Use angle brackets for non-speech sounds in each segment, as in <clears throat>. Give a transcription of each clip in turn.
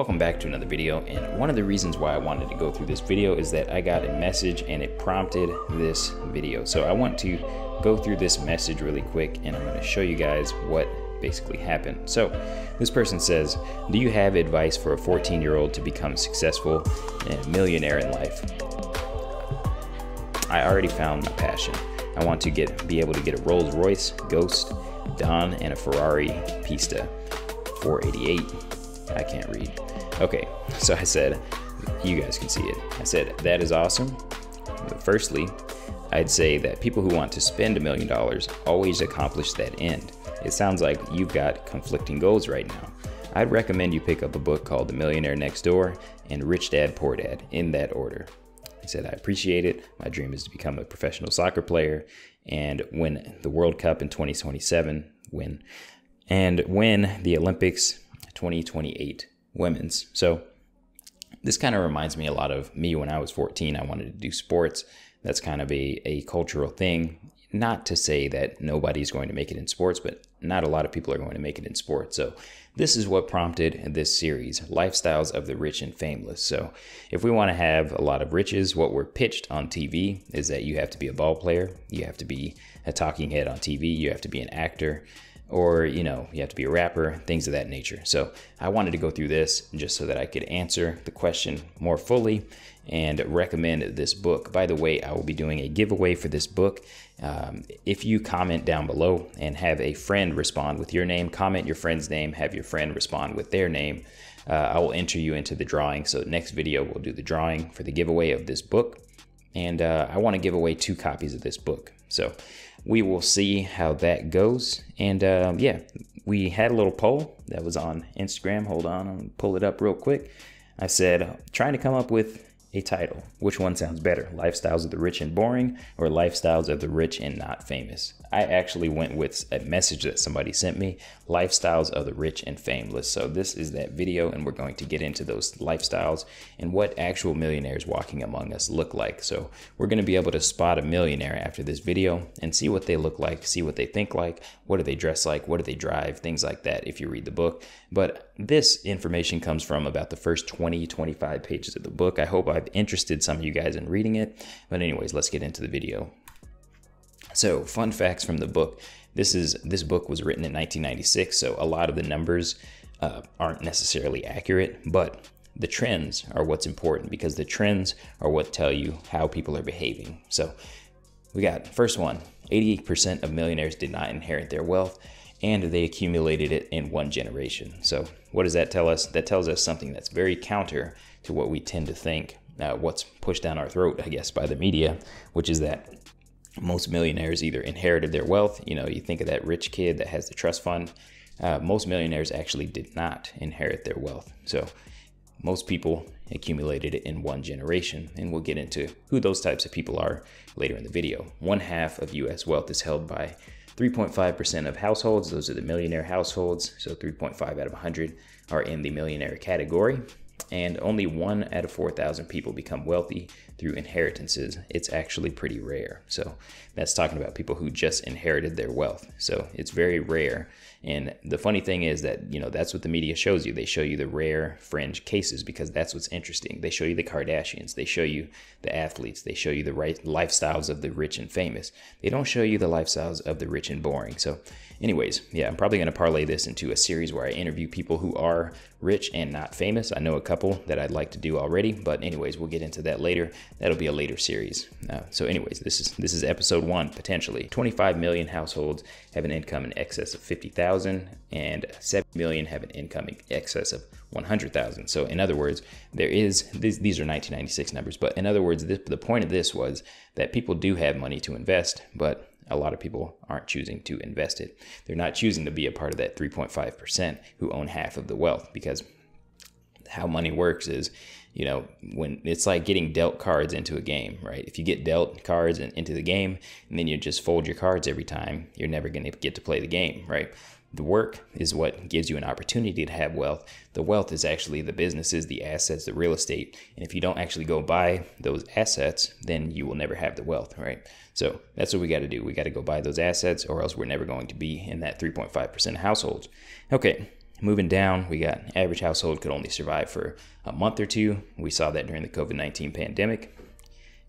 Welcome back to another video and one of the reasons why I wanted to go through this video is that I got a message and it prompted this video. So I want to go through this message really quick and I'm going to show you guys what basically happened. So this person says, do you have advice for a 14 year old to become successful and a millionaire in life? I already found my passion. I want to get be able to get a Rolls Royce Ghost, Dawn, and a Ferrari Pista 488 I can't read. Okay, so I said, you guys can see it. I said, that is awesome. But firstly, I'd say that people who want to spend a million dollars always accomplish that end. It sounds like you've got conflicting goals right now. I'd recommend you pick up a book called The Millionaire Next Door and Rich Dad Poor Dad in that order. He said, I appreciate it. My dream is to become a professional soccer player and win the World Cup in 2027, win, and win the Olympics 2028 women's. So this kind of reminds me a lot of me when I was 14. I wanted to do sports. That's kind of a, a cultural thing. Not to say that nobody's going to make it in sports, but not a lot of people are going to make it in sports. So this is what prompted this series, Lifestyles of the Rich and Fameless. So if we want to have a lot of riches, what we're pitched on TV is that you have to be a ball player, you have to be a talking head on TV, you have to be an actor, or you know you have to be a rapper things of that nature. So i wanted to go through this just so that i could answer the question more fully and recommend this book. By the way i will be doing a giveaway for this book. Um, if you comment down below and have a friend respond with your name comment your friend's name have your friend respond with their name uh, i will enter you into the drawing. So next video we'll do the drawing for the giveaway of this book. And uh, i want to give away two copies of this book. So we will see how that goes. And um, yeah, we had a little poll that was on Instagram. Hold on, I'll pull it up real quick. I said, trying to come up with a title. Which one sounds better? Lifestyles of the Rich and Boring or Lifestyles of the Rich and Not Famous? I actually went with a message that somebody sent me Lifestyles of the Rich and Fameless. So, this is that video, and we're going to get into those lifestyles and what actual millionaires walking among us look like. So, we're going to be able to spot a millionaire after this video and see what they look like, see what they think like, what do they dress like, what do they drive, things like that if you read the book. But this information comes from about the first 20, 25 pages of the book. I hope I've interested some of you guys in reading it. But, anyways, let's get into the video. So, fun facts from the book. This is this book was written in 1996, so a lot of the numbers uh, aren't necessarily accurate, but the trends are what's important because the trends are what tell you how people are behaving. So, we got first one: 88% of millionaires did not inherit their wealth, and they accumulated it in one generation. So, what does that tell us? That tells us something that's very counter to what we tend to think. Uh, what's pushed down our throat, I guess, by the media, which is that most millionaires either inherited their wealth. You know, you think of that rich kid that has the trust fund. Uh, most millionaires actually did not inherit their wealth. So most people accumulated it in one generation. And we'll get into who those types of people are later in the video. One half of US wealth is held by 3.5% of households. Those are the millionaire households. So 3.5 out of 100 are in the millionaire category and only one out of 4,000 people become wealthy through inheritances. It's actually pretty rare. So that's talking about people who just inherited their wealth. So it's very rare. And the funny thing is that, you know, that's what the media shows you. They show you the rare fringe cases because that's what's interesting. They show you the Kardashians, they show you the athletes, they show you the right lifestyles of the rich and famous. They don't show you the lifestyles of the rich and boring. So, anyways, yeah, I'm probably going to parlay this into a series where I interview people who are rich and not famous. I know a couple that I'd like to do already, but anyways, we'll get into that later. That'll be a later series. Uh, so, anyways, this is this is episode one potentially. 25 million households have an income in excess of 50,000, and 7 million have an income in excess of 100,000. So, in other words, there is these, these are 1996 numbers, but in other words, this, the point of this was that people do have money to invest, but a lot of people aren't choosing to invest it. They're not choosing to be a part of that 3.5% who own half of the wealth because how money works is you know when it's like getting dealt cards into a game right if you get dealt cards into the game and then you just fold your cards every time you're never going to get to play the game right the work is what gives you an opportunity to have wealth. The wealth is actually the businesses, the assets, the real estate. And if you don't actually go buy those assets, then you will never have the wealth, right? So that's what we got to do. We got to go buy those assets, or else we're never going to be in that 3.5% households. Okay, Moving down, we got average household could only survive for a month or two. We saw that during the COVID 19 pandemic.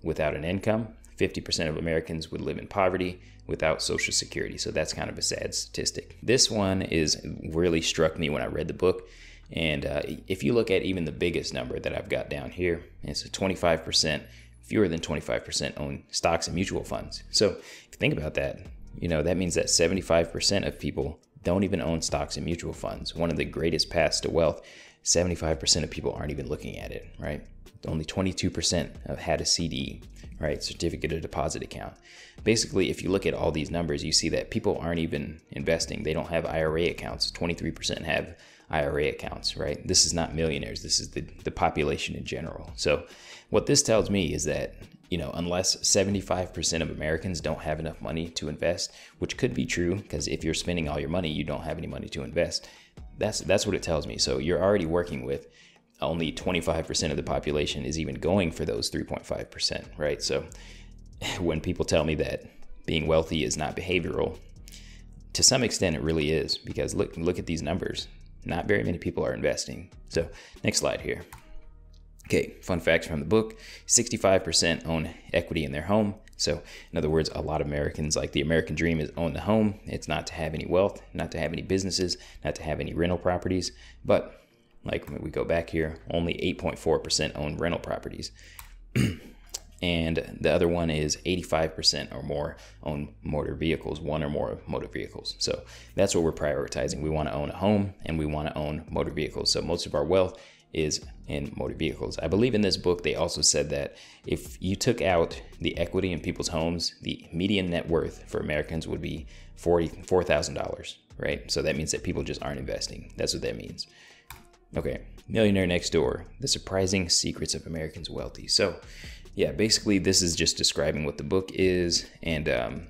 Without an income, 50% of Americans would live in poverty without Social Security. So that's kind of a sad statistic. This one is really struck me when I read the book. And uh, if you look at even the biggest number that I've got down here, it's 25%, fewer than 25% own stocks and mutual funds. So if you think about that, you know, that means that 75% of people don't even own stocks and mutual funds. One of the greatest paths to wealth. 75% of people aren't even looking at it, right? Only 22% have had a CD, right? Certificate of deposit account. Basically, if you look at all these numbers, you see that people aren't even investing. They don't have IRA accounts. 23% have IRA accounts, right? This is not millionaires. This is the, the population in general. So, what this tells me is that you know, unless 75% of Americans don't have enough money to invest, which could be true because if you're spending all your money, you don't have any money to invest. That's that's what it tells me. So you're already working with only 25% of the population is even going for those 3.5%, right? So <laughs> when people tell me that being wealthy is not behavioral, to some extent it really is because look look at these numbers. Not very many people are investing. So, next slide here. Okay, fun facts from the book 65% own equity in their home. So, in other words, a lot of Americans, like the American dream, is own the home. It's not to have any wealth, not to have any businesses, not to have any rental properties. But, like when we go back here, only 8.4% own rental properties. <clears throat> and the other one is 85% or more own motor vehicles, one or more motor vehicles. So that's what we're prioritizing. We want to own a home and we want to own motor vehicles. So most of our wealth is in motor vehicles. I believe in this book they also said that if you took out the equity in people's homes, the median net worth for Americans would be forty-four thousand dollars, right? So that means that people just aren't investing. That's what that means. Okay, Millionaire Next Door: The Surprising Secrets of Americans' Wealthy. So, yeah, basically this is just describing what the book is and um,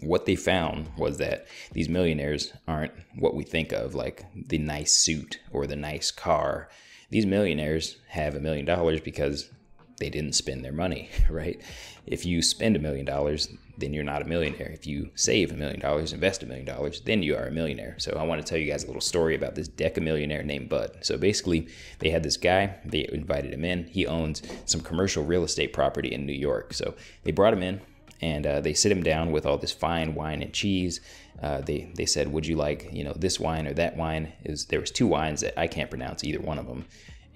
what they found was that these millionaires aren't what we think of like the nice suit or the nice car. These millionaires have a million dollars because they didn't spend their money, <laughs> right? If you spend a million dollars, then you're not a millionaire. If you save a million dollars, invest a million dollars, then you are a millionaire. So I want to tell you guys a little story about this deca millionaire named Bud. So basically, they had this guy, they invited him in. He owns some commercial real estate property in New York. So they brought him in and uh, they sit him down with all this fine wine and cheese. Uh, they they said, "Would you like you know this wine or that wine?" Is there was two wines that I can't pronounce either one of them,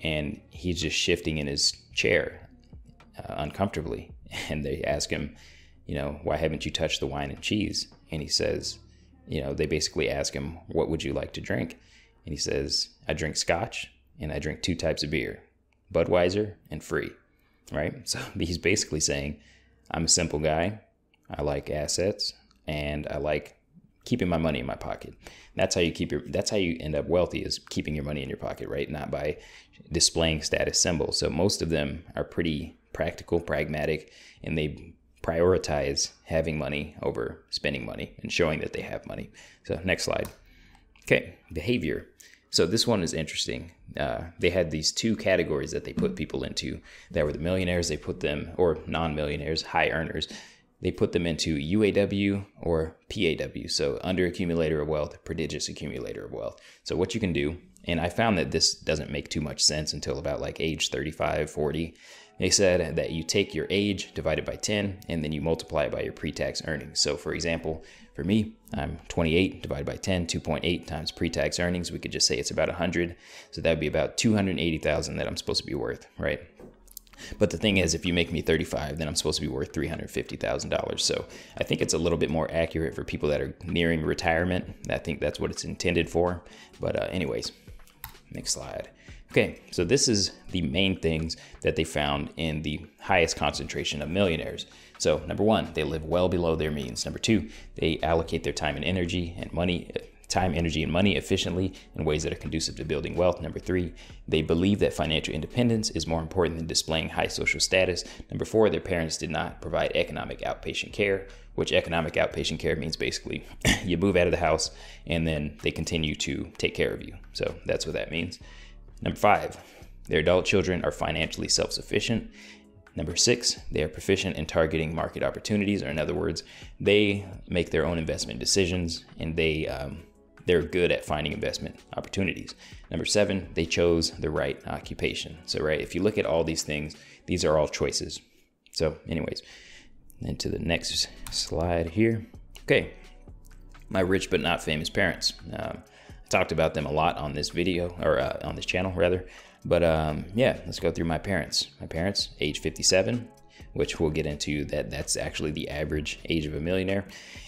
and he's just shifting in his chair uh, uncomfortably. <laughs> And they ask him, you know, why haven't you touched the wine and cheese? And he says, you know, they basically ask him, what would you like to drink? And he says, I drink scotch and I drink two types of beer, Budweiser and free. Right. <laughs> So he's basically saying, I'm a simple guy. I like assets and I like keeping my money in my pocket. That's how you keep your that's how you end up wealthy is keeping your money in your pocket, right? Not by displaying status symbols. So most of them are pretty practical, pragmatic, and they prioritize having money over spending money and showing that they have money. So next slide. Okay, behavior. So this one is interesting. Uh, they had these two categories that they put people into. That were the millionaires. They put them, or non-millionaires, high earners. They put them into UAW or PAW. So under accumulator of wealth, prodigious accumulator of wealth. So what you can do, and I found that this doesn't make too much sense until about like age 35, 40. They said that you take your age divided by 10 and then you multiply it by your pre tax earnings. So, for example, for me, I'm 28 divided by 10, 2.8 times pre tax earnings. We could just say it's about 100. So that would be about 280,000 that I'm supposed to be worth, right? But the thing is, if you make me 35, then I'm supposed to be worth $350,000. So I think it's a little bit more accurate for people that are nearing retirement. I think that's what it's intended for. But, uh, anyways, next slide. Okay, so this is the main things that they found in the highest concentration of millionaires. So, number one, they live well below their means. Number two, they allocate their time and energy and money, time, energy, and money efficiently in ways that are conducive to building wealth. Number three, they believe that financial independence is more important than displaying high social status. Number four, their parents did not provide economic outpatient care, which economic outpatient care means basically <clears throat> you move out of the house and then they continue to take care of you. So, that's what that means. Number five, their adult children are financially self sufficient. Number six, they are proficient in targeting market opportunities, or in other words, they make their own investment decisions and they um, they're good at finding investment opportunities. Number seven, they chose the right occupation. So, right, if you look at all these things, these are all choices. So, anyways, into the next slide here. Okay, my rich but not famous parents. Um, talked about them a lot on this video, or uh, on this channel rather. But um, yeah, let's go through my parents. My parents, age 57, which we'll get into that that's actually the average age of a millionaire.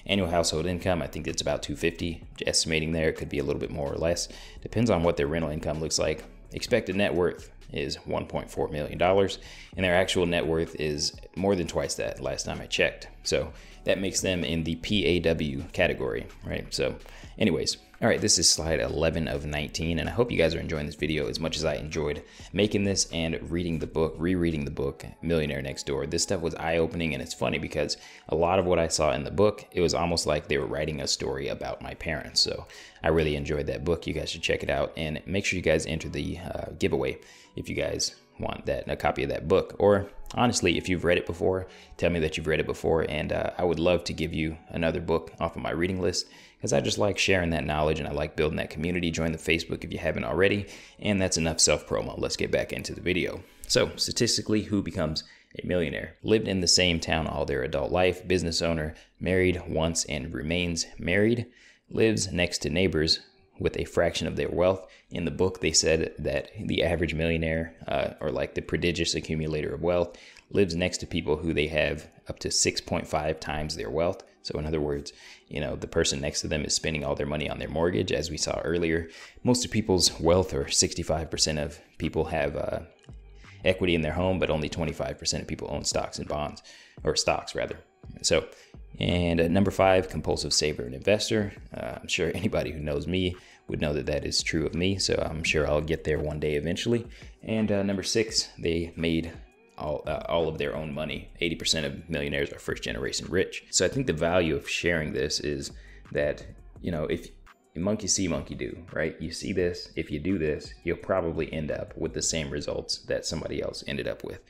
Annual household income, I think it's about 250. Estimating there, it could be a little bit more or less. Depends on what their rental income looks like. Expected net worth is $1.4 million, and their actual net worth is more than twice that last time I checked. So that makes them in the PAW category, right? So, anyways, all right, this is slide 11 of 19, and I hope you guys are enjoying this video as much as I enjoyed making this and reading the book, rereading the book, Millionaire Next Door. This stuff was eye-opening, and it's funny because a lot of what I saw in the book, it was almost like they were writing a story about my parents. So I really enjoyed that book. You guys should check it out, and make sure you guys enter the uh, giveaway if you guys want that a copy of that book or honestly if you've read it before tell me that you've read it before and uh, i would love to give you another book off of my reading list because i just like sharing that knowledge and i like building that community. Join the facebook if you haven't already. And that's enough self promo let's get back into the video. So statistically who becomes a millionaire? Lived in the same town all their adult life. Business owner married once and remains married. Lives next to neighbors with a fraction of their wealth. In the book, they said that the average millionaire, uh, or like the prodigious accumulator of wealth, lives next to people who they have up to 6.5 times their wealth. So, in other words, you know, the person next to them is spending all their money on their mortgage, as we saw earlier. Most of people's wealth, or 65% of people, have uh, equity in their home, but only 25% of people own stocks and bonds, or stocks rather. So, and uh, number five, compulsive saver and investor. Uh, I'm sure anybody who knows me would know that that is true of me. So I'm sure I'll get there one day eventually. And uh, number six, they made all, uh, all of their own money. 80% of millionaires are first generation rich. So I think the value of sharing this is that, you know, if monkey see, monkey do, right? You see this, if you do this, you'll probably end up with the same results that somebody else ended up with.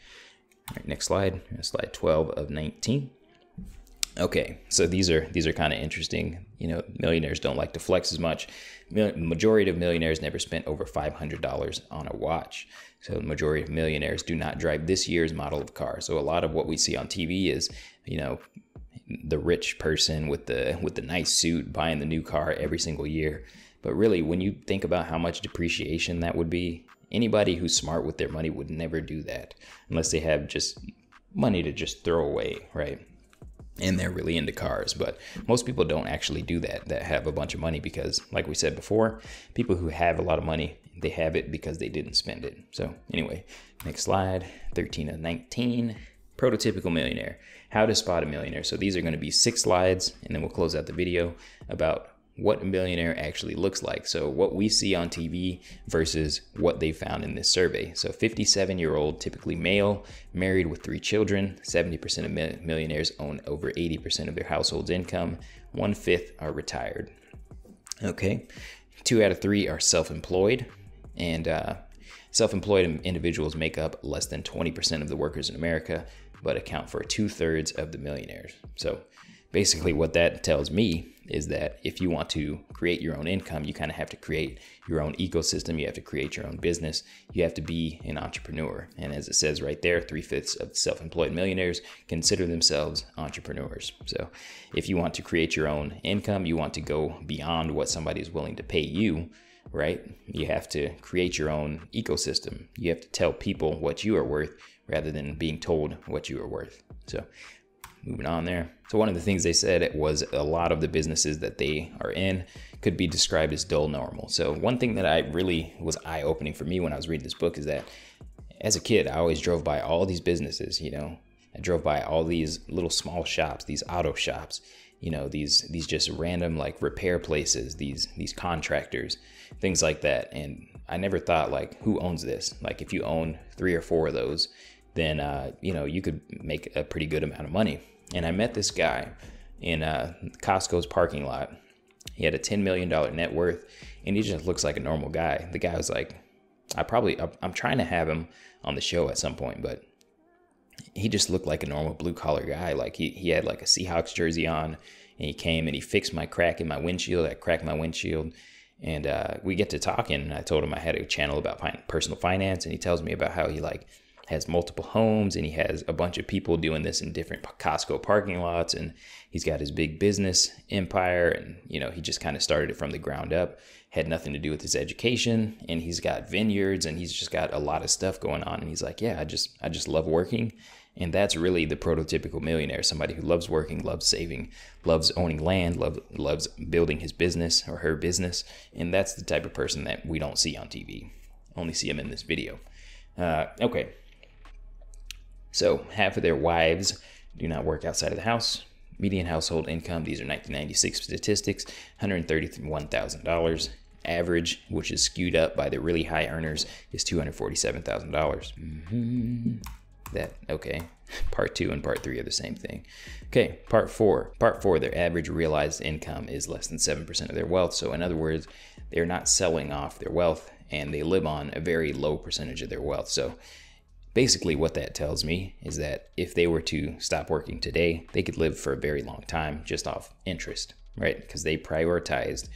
Next slide, slide 12 of 19. Okay, so these are these are kind of interesting. You know, millionaires don't like to flex as much. Majority of millionaires never spent over five hundred dollars on a watch. So majority of millionaires do not drive this year's model of car. So a lot of what we see on TV is, you know, the rich person with the with the nice suit buying the new car every single year. But really, when you think about how much depreciation that would be, anybody who's smart with their money would never do that unless they have just money to just throw away, right? And they're really into cars. But most people don't actually do that, that have a bunch of money because, like we said before, people who have a lot of money, they have it because they didn't spend it. So, anyway, next slide 13 of 19. Prototypical millionaire. How to spot a millionaire. So, these are going to be six slides, and then we'll close out the video about what a millionaire actually looks like. So, what we see on TV versus what they found in this survey. So, 57 year old, typically male, married with three children. 70% of millionaires own over 80% of their household's income. One fifth are retired. Okay. Two out of three are self employed. And uh, self employed individuals make up less than 20% of the workers in America, but account for two thirds of the millionaires. So, basically, what that tells me is that if you want to create your own income, you kind of have to create your own ecosystem. You have to create your own business. You have to be an entrepreneur. And as it says right there, three fifths of self employed millionaires consider themselves entrepreneurs. So if you want to create your own income, you want to go beyond what somebody is willing to pay you, right? You have to create your own ecosystem. You have to tell people what you are worth rather than being told what you are worth. So moving on there. So one of the things they said it was a lot of the businesses that they are in could be described as dull normal. So one thing that I really was eye opening for me when I was reading this book is that as a kid, I always drove by all these businesses, you know, I drove by all these little small shops, these auto shops, you know, these these just random like repair places, these these contractors, things like that. And I never thought like who owns this? Like if you own three or four of those, then uh, you know you could make a pretty good amount of money. And I met this guy in uh, Costco's parking lot. He had a $10 million net worth, and he just looks like a normal guy. The guy was like, I probably, I'm trying to have him on the show at some point, but he just looked like a normal blue collar guy. Like he, he had like a Seahawks jersey on, and he came and he fixed my crack in my windshield. I cracked my windshield. And uh, we get to talking. I told him I had a channel about personal finance, and he tells me about how he like has multiple homes and he has a bunch of people doing this in different Costco parking lots and he's got his big business empire and you know he just kind of started it from the ground up had nothing to do with his education and he's got vineyards and he's just got a lot of stuff going on and he's like yeah I just I just love working and that's really the prototypical millionaire somebody who loves working loves saving loves owning land loves loves building his business or her business and that's the type of person that we don't see on TV only see him in this video. Uh, okay so half of their wives do not work outside of the house. Median household income, these are 1996 statistics, $131,000. Average, which is skewed up by the really high earners, is $247,000. Mm-hmm. That, okay. Part two and part three are the same thing. Okay, part four. Part four, their average realized income is less than 7% of their wealth. So, in other words, they're not selling off their wealth and they live on a very low percentage of their wealth. So, Basically, what that tells me is that if they were to stop working today, they could live for a very long time just off interest, right? Because they prioritized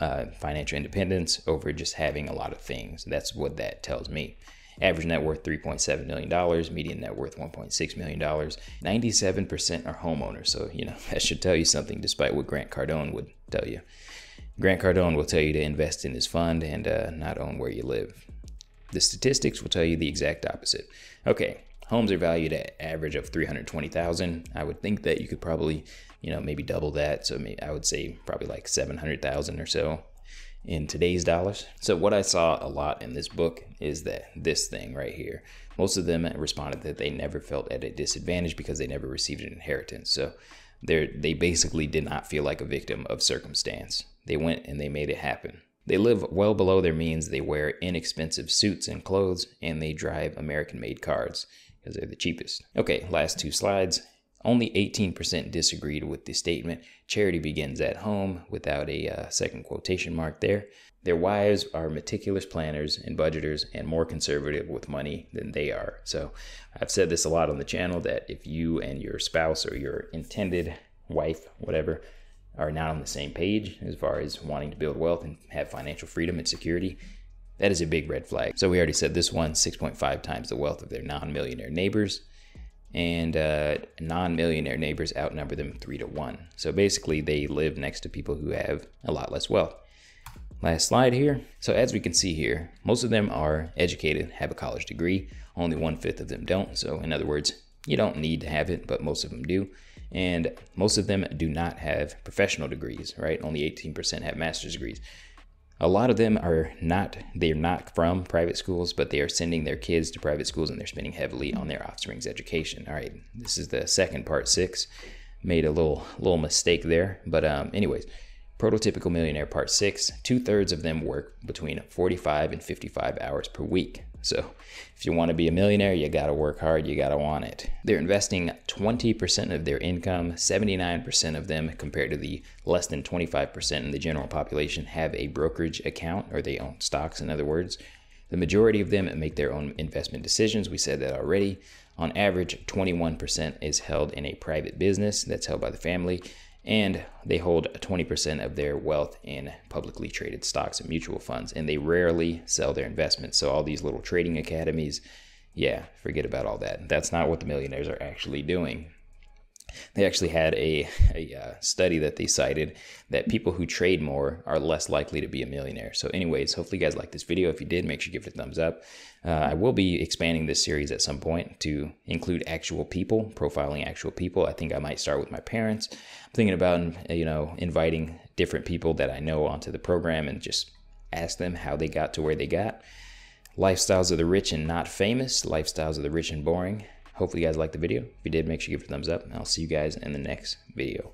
uh, financial independence over just having a lot of things. That's what that tells me. Average net worth $3.7 million, median net worth $1.6 million. 97% are homeowners. So, you know, <laughs> that should tell you something despite what Grant Cardone would tell you. Grant Cardone will tell you to invest in his fund and uh, not own where you live. The statistics will tell you the exact opposite. Okay, homes are valued at average of 320,000. I would think that you could probably, you know, maybe double that. So I would say probably like 700,000 or so in today's dollars. So what I saw a lot in this book is that this thing right here. Most of them responded that they never felt at a disadvantage because they never received an inheritance. So they they basically did not feel like a victim of circumstance. They went and they made it happen. They live well below their means, they wear inexpensive suits and clothes, and they drive American made cars because they're the cheapest. Okay, last two slides. Only 18% disagreed with the statement, charity begins at home, without a uh, second quotation mark there. Their wives are meticulous planners and budgeters and more conservative with money than they are. So I've said this a lot on the channel that if you and your spouse or your intended wife, whatever, are not on the same page as far as wanting to build wealth and have financial freedom and security, that is a big red flag. So we already said this one 6.5 times the wealth of their non millionaire neighbors. And uh, non millionaire neighbors outnumber them three to one. So basically, they live next to people who have a lot less wealth. Last slide here. So, as we can see here, most of them are educated, have a college degree. Only one fifth of them don't. So, in other words, you don't need to have it, but most of them do. And most of them do not have professional degrees, right? Only 18% have master's degrees. A lot of them are not, they're not from private schools, but they are sending their kids to private schools and they're spending heavily on their offspring's education. All right, this is the second part six. Made a little little mistake there. But um, anyways, Prototypical Millionaire Part 6, two thirds of them work between 45 and 55 hours per week. So if you want to be a millionaire, you got to work hard, you got to want it. They're investing 20% of their income, 79% of them, compared to the less than 25% in the general population, have a brokerage account or they own stocks, in other words. The majority of them make their own investment decisions. We said that already. On average, 21% is held in a private business that's held by the family and they hold 20% of their wealth in publicly traded stocks and mutual funds and they rarely sell their investments. So all these little trading academies yeah forget about all that. That's not what the millionaires are actually doing they actually had a, a uh, study that they cited that people who trade more are less likely to be a millionaire. So, anyways, hopefully you guys like this video. If you did, make sure you give it a thumbs up. Uh, I will be expanding this series at some point to include actual people, profiling actual people. I think I might start with my parents. I'm thinking about, you know, inviting different people that I know onto the program and just ask them how they got to where they got. Lifestyles of the rich and not famous, lifestyles of the rich and boring. Hopefully you guys liked the video. If you did, make sure you give it a thumbs up. And I'll see you guys in the next video.